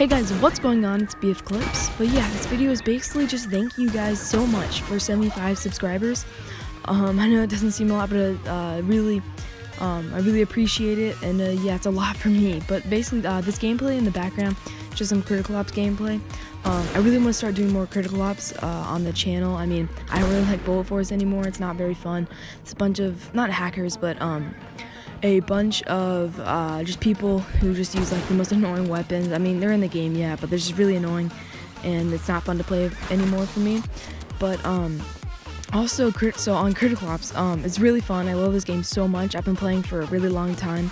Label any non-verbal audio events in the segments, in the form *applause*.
Hey guys, what's going on? It's BF Clips. But yeah, this video is basically just thank you guys so much for 75 subscribers. Um, *laughs* I know it doesn't seem a lot, but uh, really, um, I really appreciate it. And uh, yeah, it's a lot for me. But basically, uh, this gameplay in the background, just some Critical Ops gameplay. Um, I really want to start doing more Critical Ops uh, on the channel. I mean, I don't really like Bullet Force anymore. It's not very fun. It's a bunch of, not hackers, but um, a bunch of uh, just people who just use like the most annoying weapons. I mean, they're in the game, yeah, but they're just really annoying, and it's not fun to play anymore for me. But um, also, so on Critical Ops, um, it's really fun. I love this game so much. I've been playing for a really long time.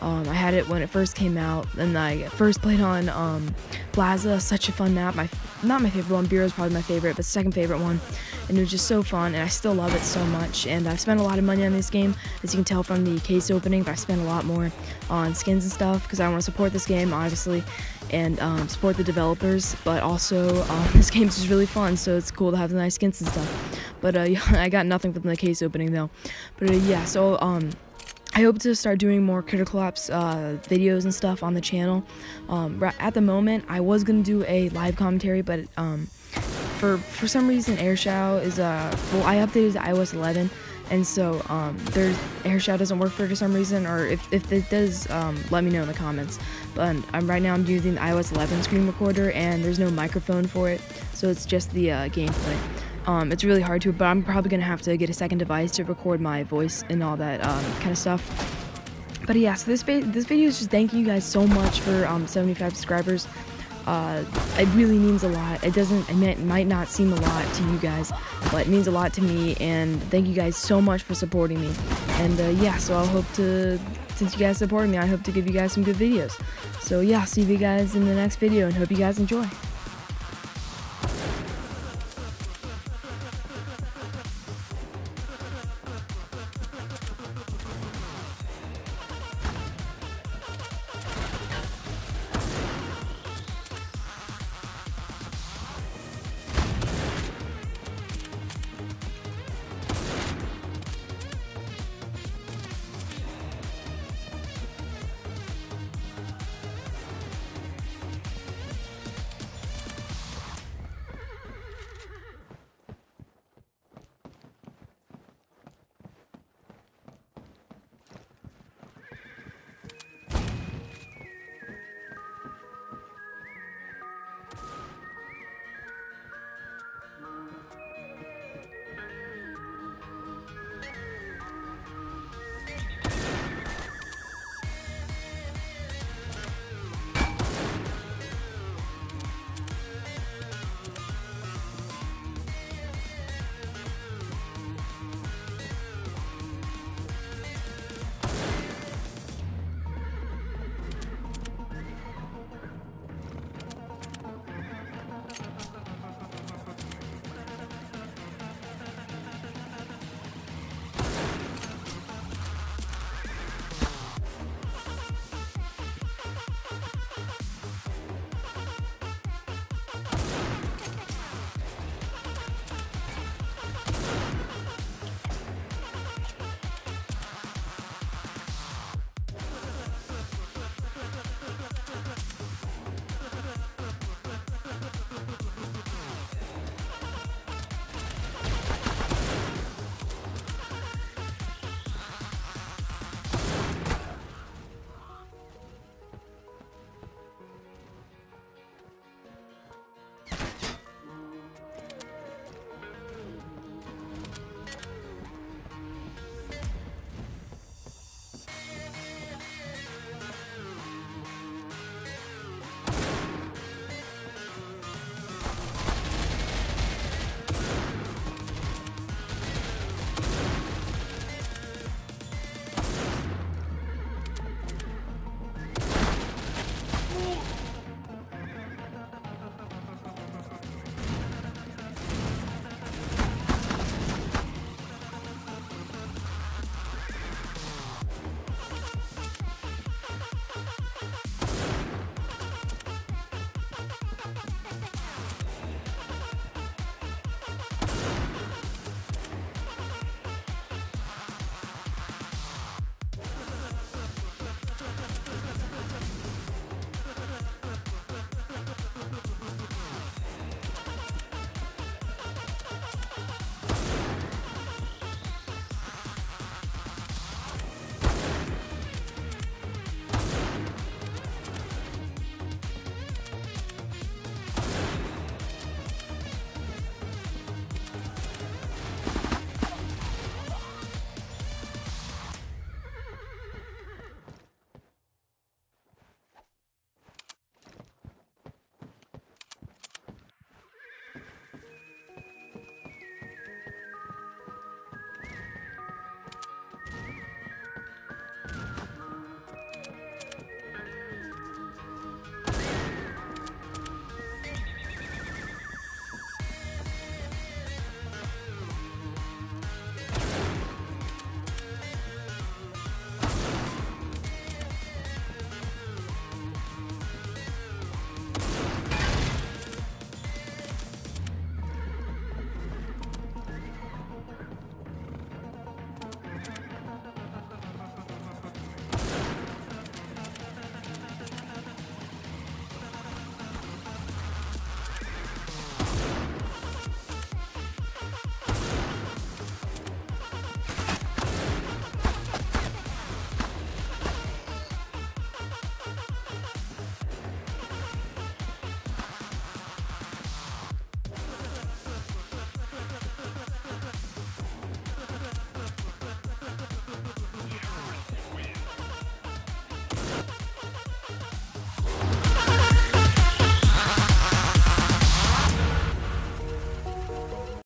Um, I had it when it first came out, and I first played on um, Plaza, such a fun map. My not my favorite one, Bureau is probably my favorite, but second favorite one, and it was just so fun, and I still love it so much. And I've spent a lot of money on this game, as you can tell from the case opening, but I spent a lot more on skins and stuff because I want to support this game, obviously, and um, support the developers. But also, um, *laughs* this game is just really fun, so it's cool to have the nice skins and stuff. But uh, *laughs* I got nothing from the case opening though. But uh, yeah, so um. I hope to start doing more Critical Ops uh, videos and stuff on the channel. Um, at the moment, I was gonna do a live commentary, but um, for for some reason, AirShou is uh well, I updated to iOS 11, and so um, there's AirShou doesn't work for some reason, or if, if it does, um, let me know in the comments. But right now, I'm using the iOS 11 screen recorder, and there's no microphone for it, so it's just the uh, gameplay. Um, it's really hard to, but I'm probably gonna have to get a second device to record my voice and all that um, kind of stuff. But yeah, so this this video is just thanking you guys so much for um, 75 subscribers. Uh, it really means a lot. It doesn't, it might not seem a lot to you guys, but it means a lot to me. And thank you guys so much for supporting me. And uh, yeah, so I hope to, since you guys support me, I hope to give you guys some good videos. So yeah, see you guys in the next video and hope you guys enjoy.